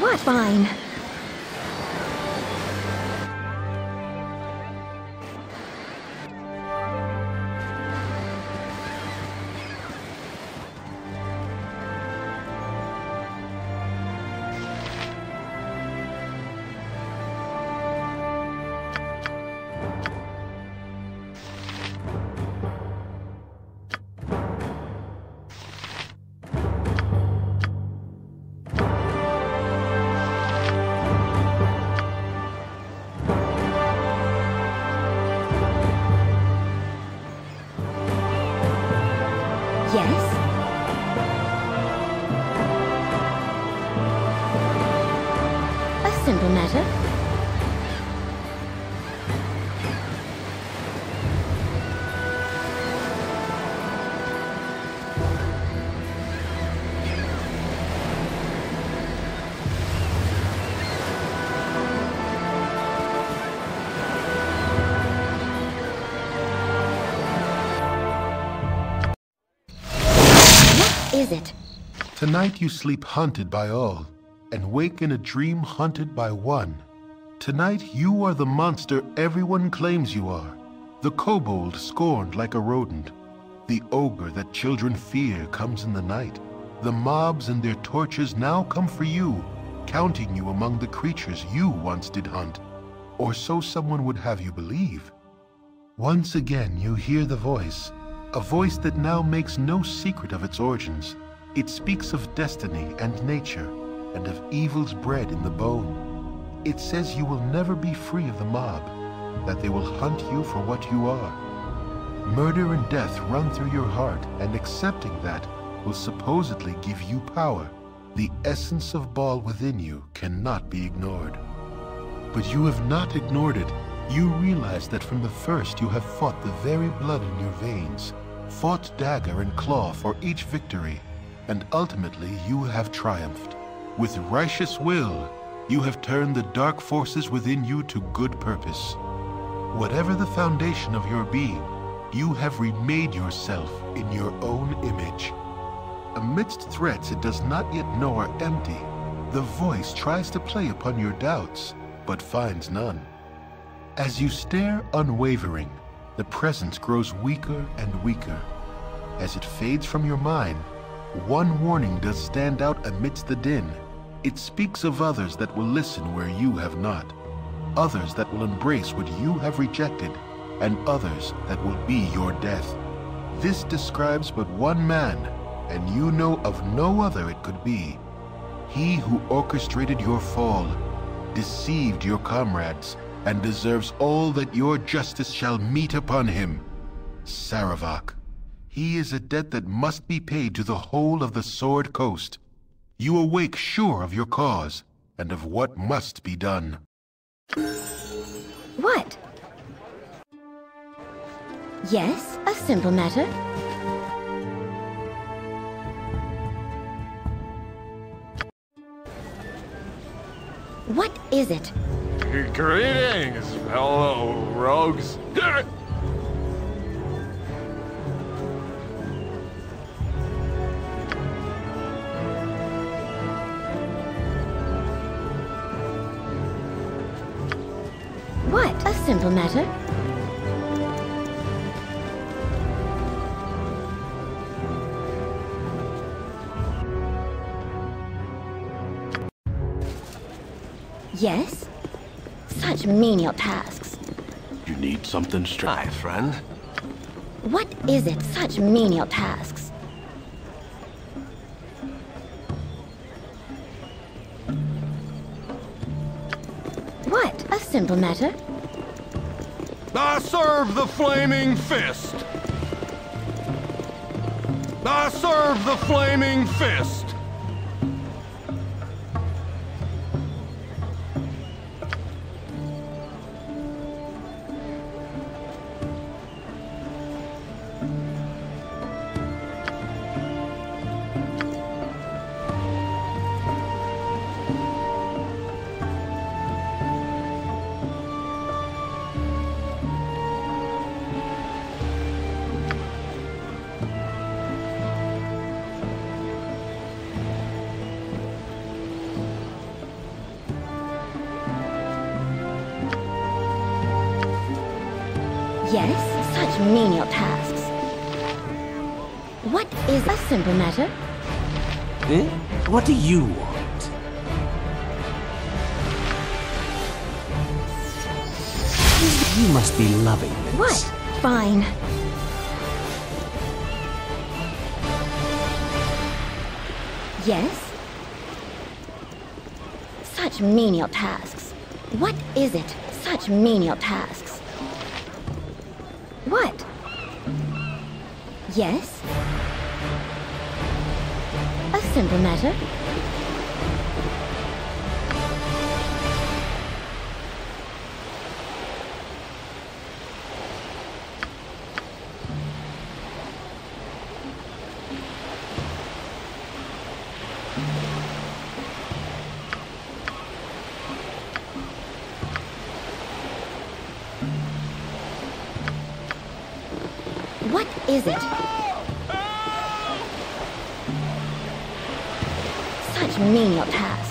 What? Fine. Is it? Tonight you sleep hunted by all, and wake in a dream hunted by one. Tonight you are the monster everyone claims you are, the kobold scorned like a rodent. The ogre that children fear comes in the night. The mobs and their torches now come for you, counting you among the creatures you once did hunt. Or so someone would have you believe. Once again you hear the voice, a voice that now makes no secret of its origins. It speaks of destiny and nature, and of evils bred in the bone. It says you will never be free of the mob, that they will hunt you for what you are. Murder and death run through your heart, and accepting that will supposedly give you power. The essence of Baal within you cannot be ignored. But you have not ignored it. You realize that from the first you have fought the very blood in your veins, fought dagger and claw for each victory, and ultimately you have triumphed. With righteous will, you have turned the dark forces within you to good purpose. Whatever the foundation of your being, you have remade yourself in your own image. Amidst threats it does not yet know are empty, the voice tries to play upon your doubts, but finds none. As you stare unwavering, the presence grows weaker and weaker. As it fades from your mind, one warning does stand out amidst the din. It speaks of others that will listen where you have not, others that will embrace what you have rejected, and others that will be your death. This describes but one man, and you know of no other it could be. He who orchestrated your fall, deceived your comrades, and deserves all that your justice shall meet upon him. Sarevok. He is a debt that must be paid to the whole of the Sword Coast. You awake sure of your cause, and of what must be done. What? Yes, a simple matter. What is it? Greetings, fellow rogues. What? A simple matter. Menial tasks. You need something straight. Hi, friend. What is it, such menial tasks? What? A simple matter? I serve the flaming fist. I serve the flaming fist. Yes, such menial tasks. What is a simple matter? Eh? What do you want? You must be loving this. What? Fine. Yes? Such menial tasks. What is it? Such menial tasks. Yes? A simple matter. What is it? Such menial tasks.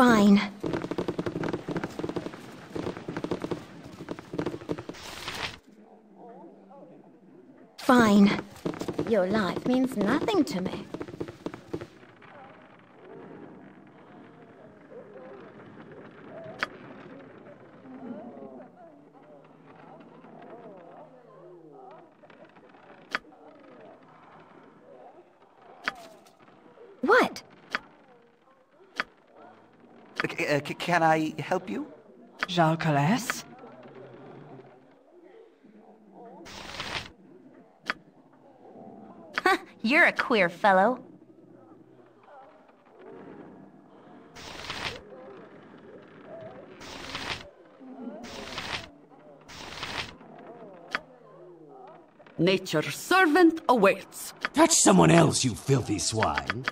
Fine. Fine. Your life means nothing to me. What? C- can I help you? Jalcales? You're a queer fellow. Nature's servant awaits. Touch someone else, you filthy swine.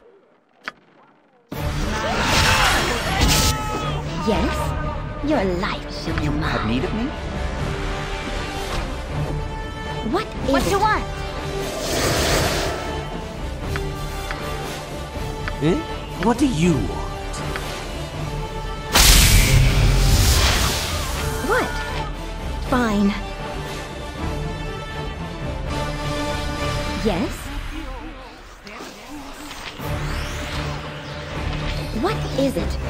Yes? Your life shall be You mine. have need of me? What is What do you want? Eh? What do you want? What? Fine. Yes? What is it?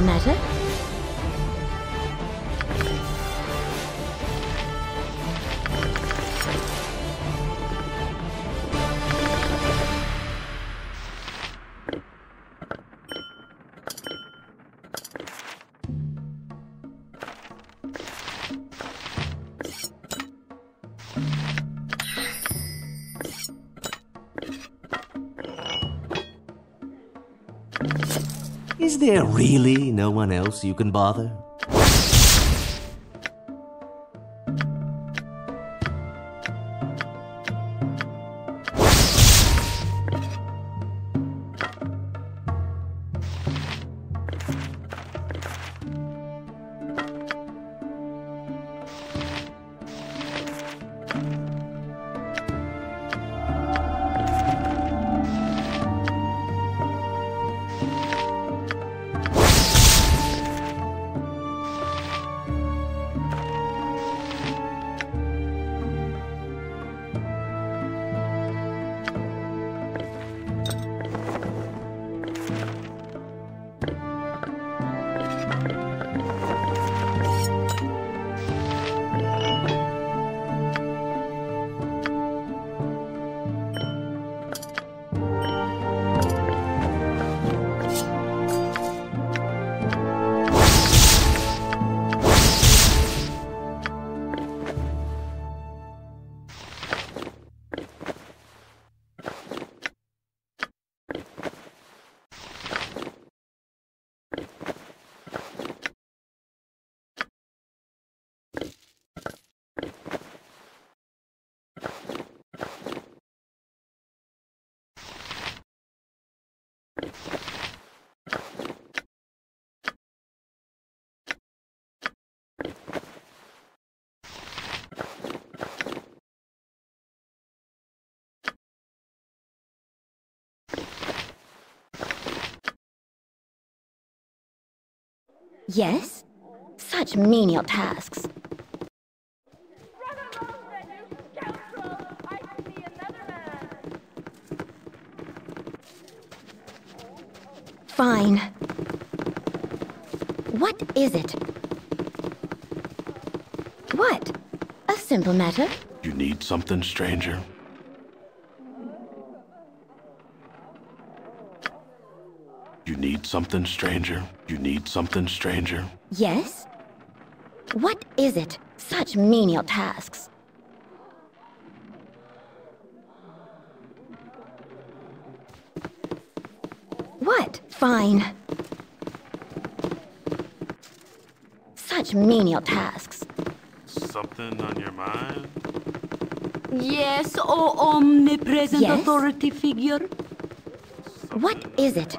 Matter. Is there really no one else you can bother? Yes? Such menial tasks. Fine. What is it? What? A simple matter? You need something, stranger? You need something, stranger? You need something, stranger? Yes? What is it? Such menial tasks. What? Fine. Such menial tasks. Something on your mind? Yes, O omnipresent Yes? authority figure. What is it?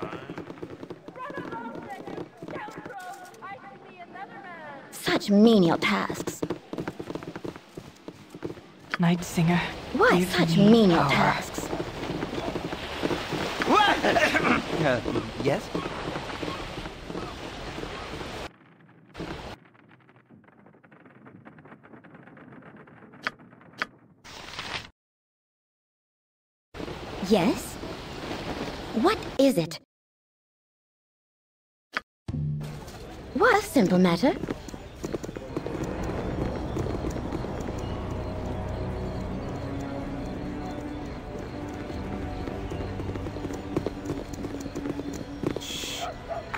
Such menial tasks. Night Singer. Why give such me menial power. tasks? Uh, yes? Yes? What is it? What a simple matter.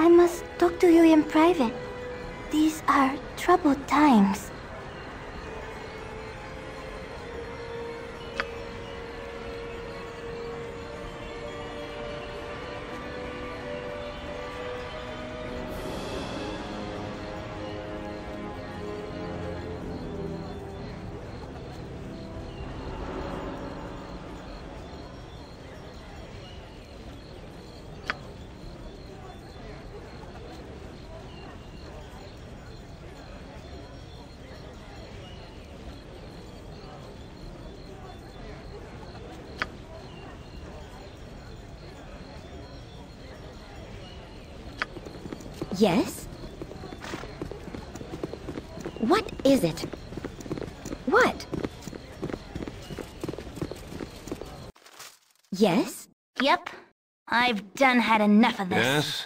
I must talk to you in private. These are troubled times. Yes? What is it? What? Yes? Yep. I've done had enough of this. Yes?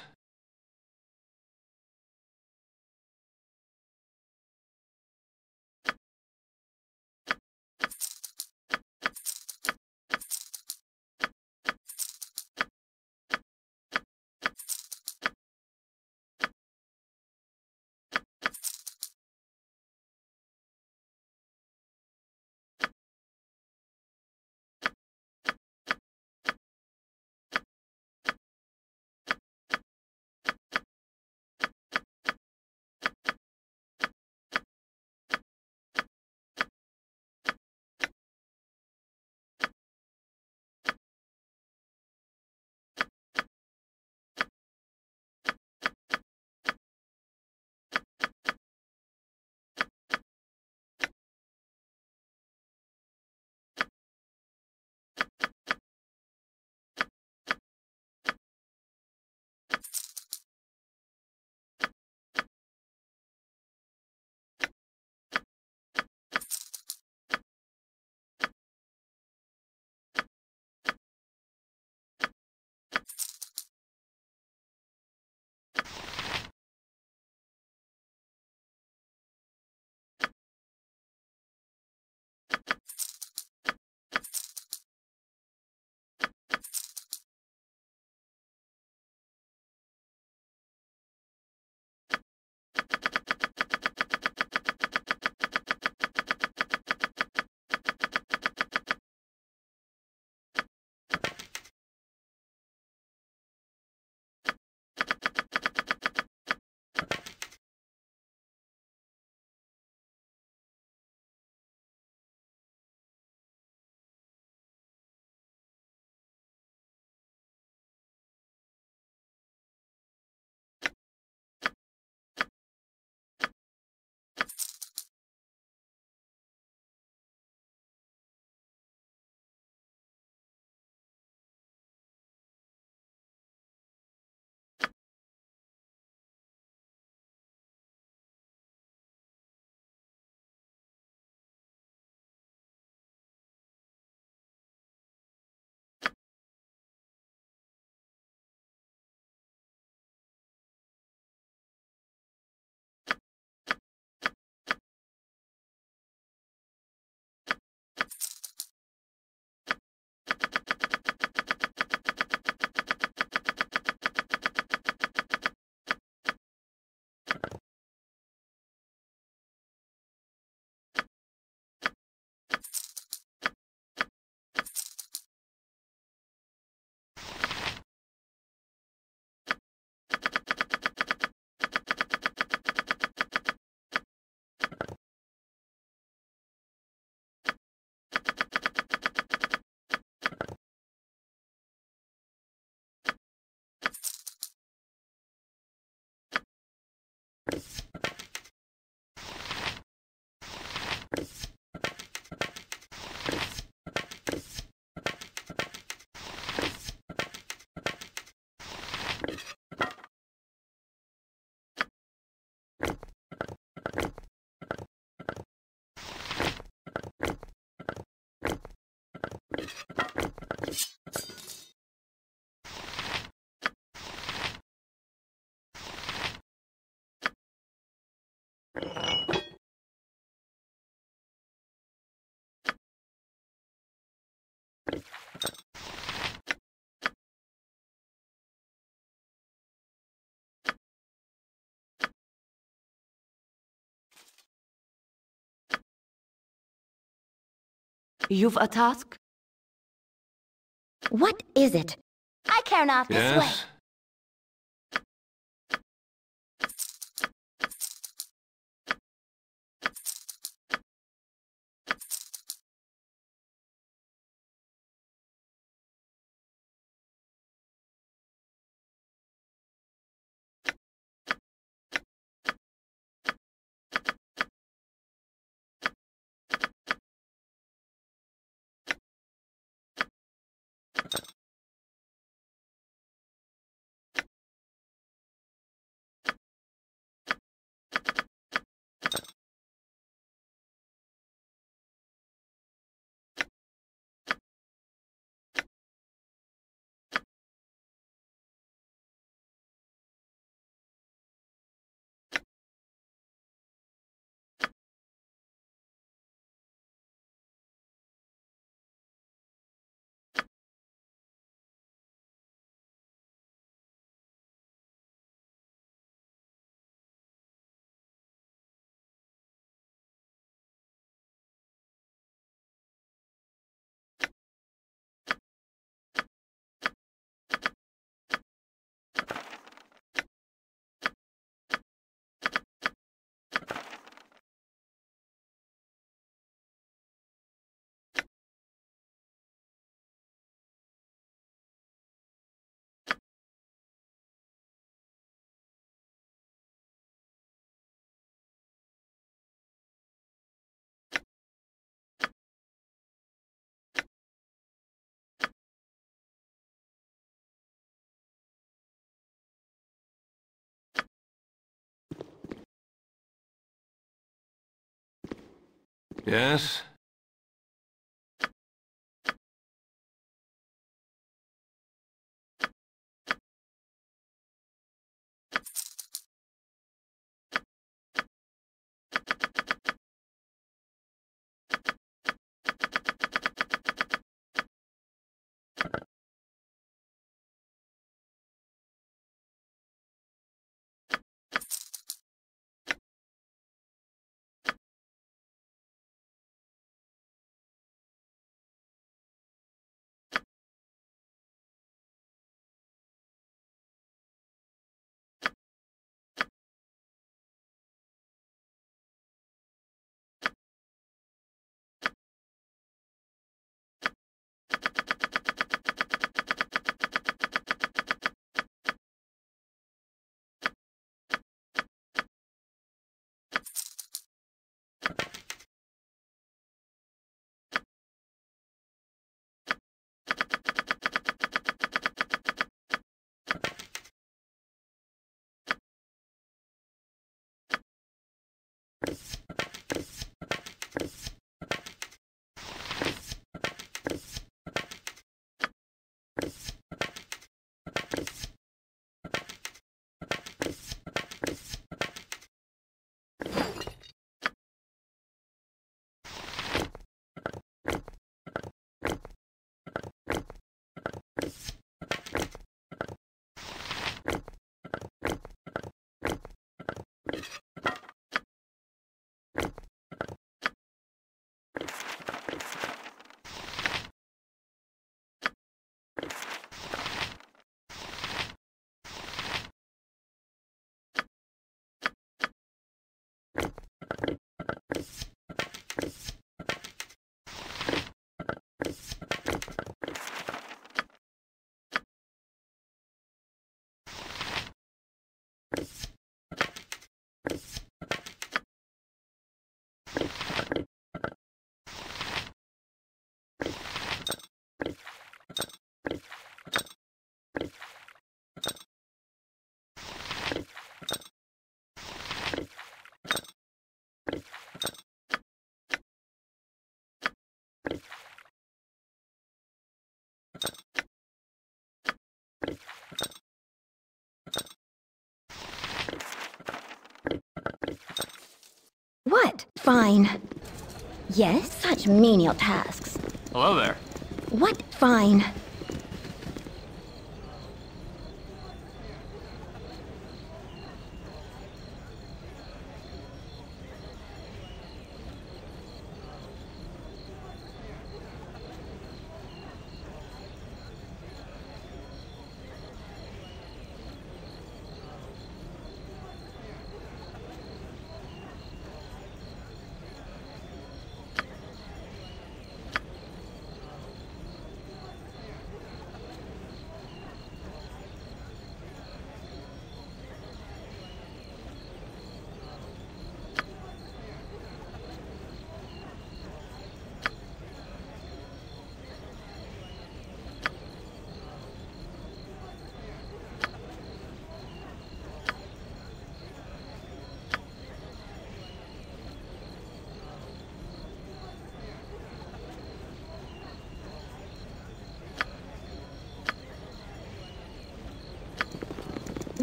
You've a task? What is it? I care not this way. Yes? What? Fine. Yes, such menial tasks. Hello there. What? Fine.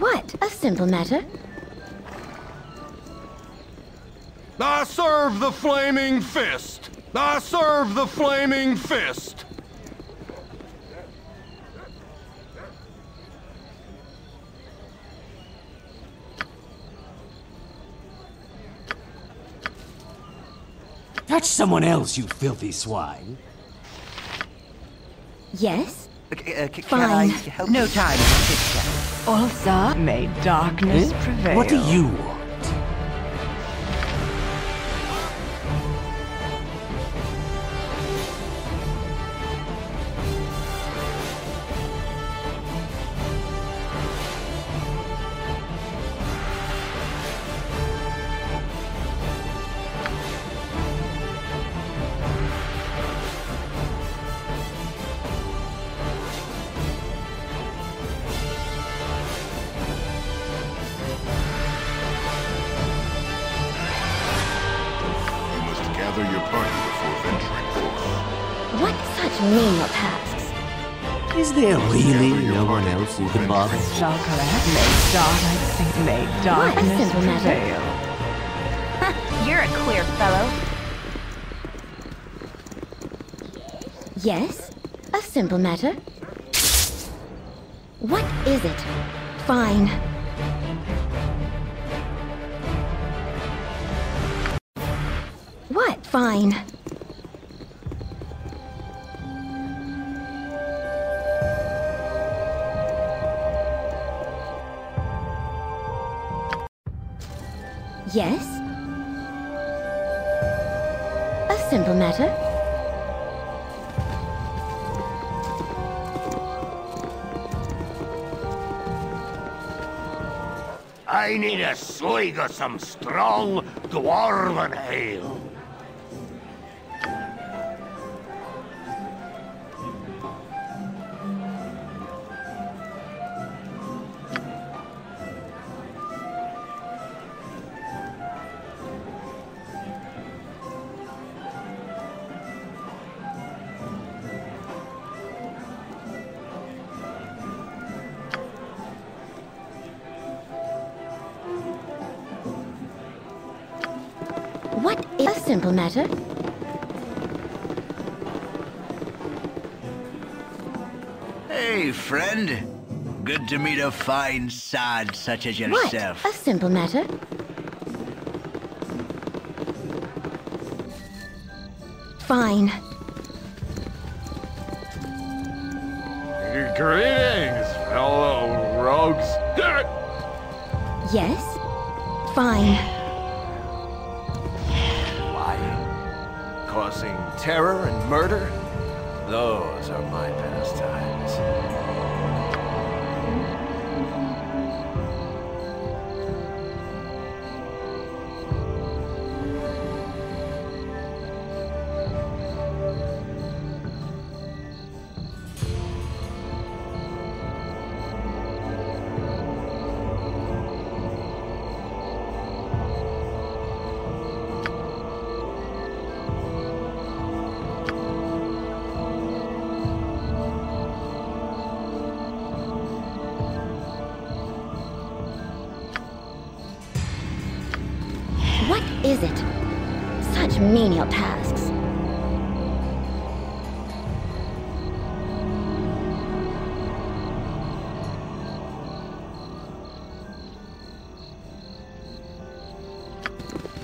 What? A simple matter. I serve the flaming fist! I serve the flaming fist! Touch someone else, you filthy swine. Yes? Uh, uh, can Fine. I help? No time for chit-chat. Ulsa, may darkness Eh? prevail. What do you want? Gather your party before venturing forth. What such menial tasks? Is there really no one else you can bother? Jean Calais, may darkness, may darkness simple matter. prevail. You're a queer fellow. Yes? A simple matter. What is it? Fine. Fine. Yes? A simple matter. I need a swig of some strong dwarven ale. Simple matter? Hey, friend. Good to meet a fine sod such as yourself. What? yourself. A simple matter? Fine. Greetings, fellow rogues. Yes? Fine. Terror and murder, those are my pastimes. Menial tasks.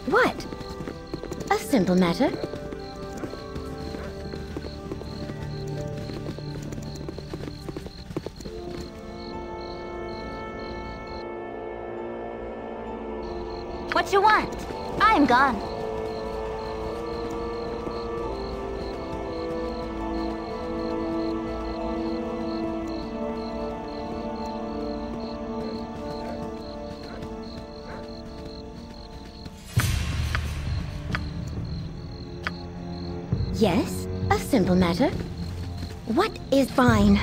What? A simple matter. What you want? I'm gone. Simple matter. What is fine?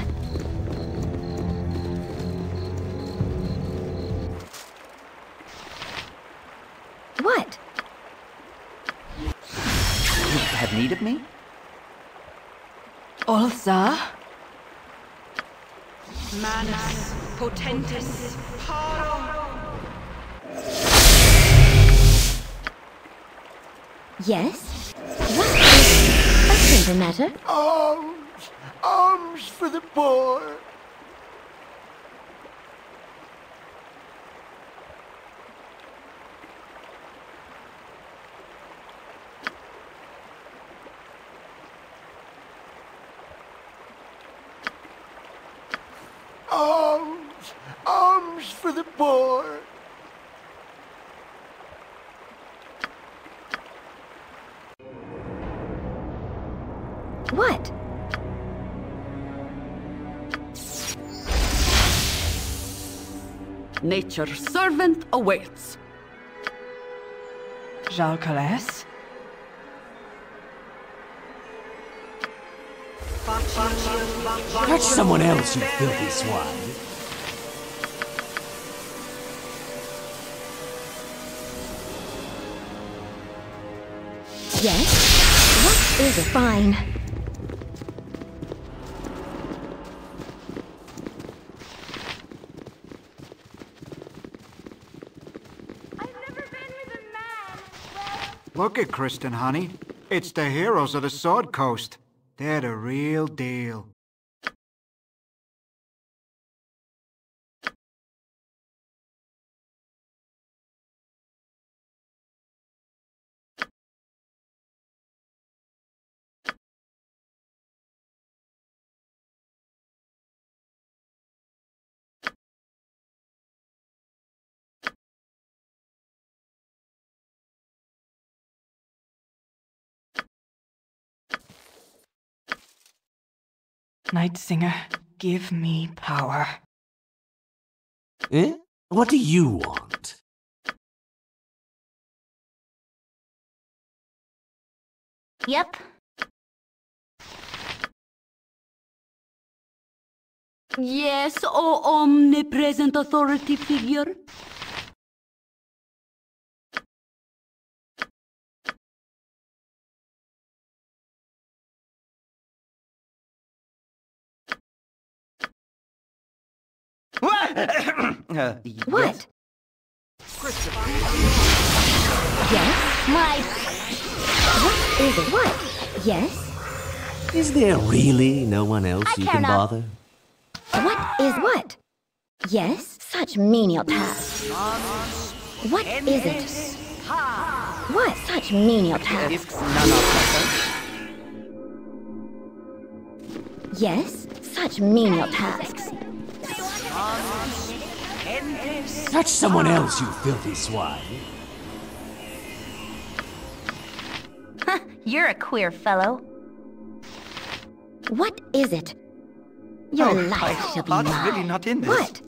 What? You have need of me? Ulsa? Manus. potentis paro. Yes? What a matter? Arms! Arms for the poor! Arms! Arms for the poor! Nature's servant awaits. Jalcales? Catch someone else, you filthy swine. Yes? What is a fine? Look at Kristen, honey. It's the heroes of the Sword Coast. They're the real deal. Night Singer, give me power. Eh? What do you want? Yep. Yes, O omnipresent authority figure. Uh, What? Yes? My... What is it? What? Yes? Is there really no one else I you care can not. bother? What is what? Yes? Such menial tasks. What is it? What such menial tasks? Yes? Such menial tasks. Catch someone else, you filthy swine. You're a queer fellow. What is it? Your Oh, life my shall be heart's mine. really not in this. What?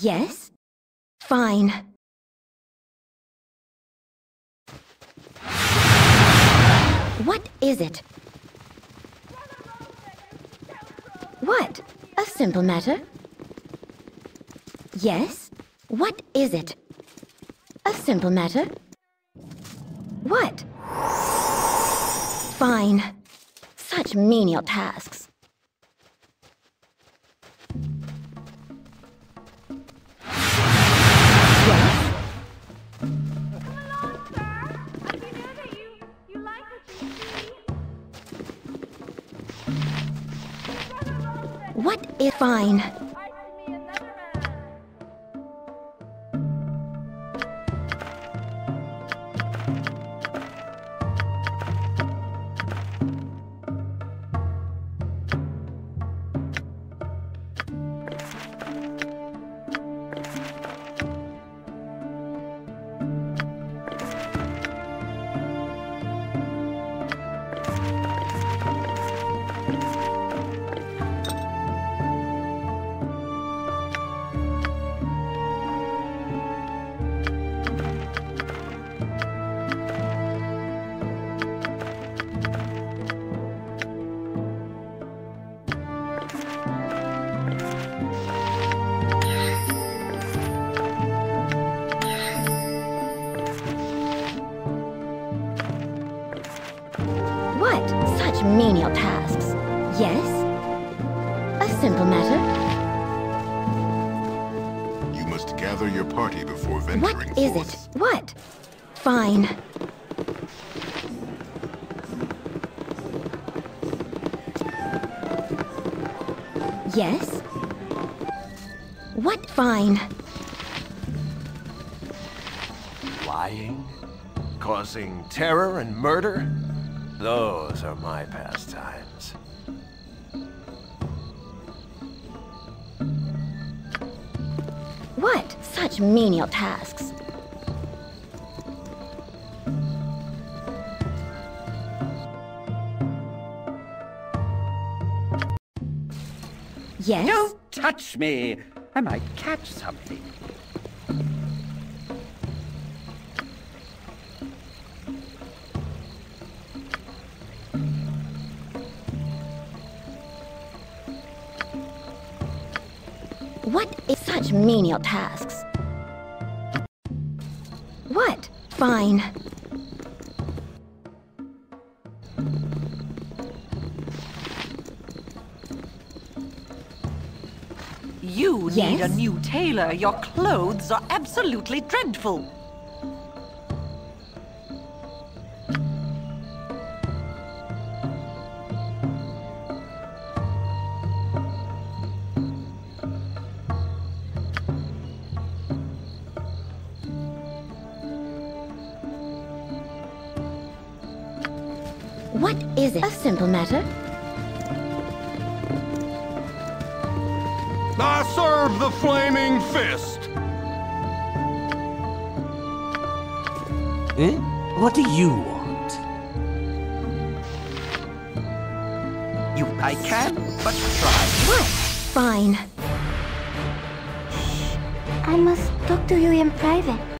Yes? Fine. What is it? What? A simple matter? Yes? What is it? A simple matter? What? Fine. Such menial tasks. Fine? Is it? What? Fine. Yes? What fine? Lying? Causing terror and murder? Those are my pastimes. What? Such menial tasks. Touch me! I might catch something. What is such menial tasks? What? Fine. Need a new tailor. Your clothes are absolutely dreadful.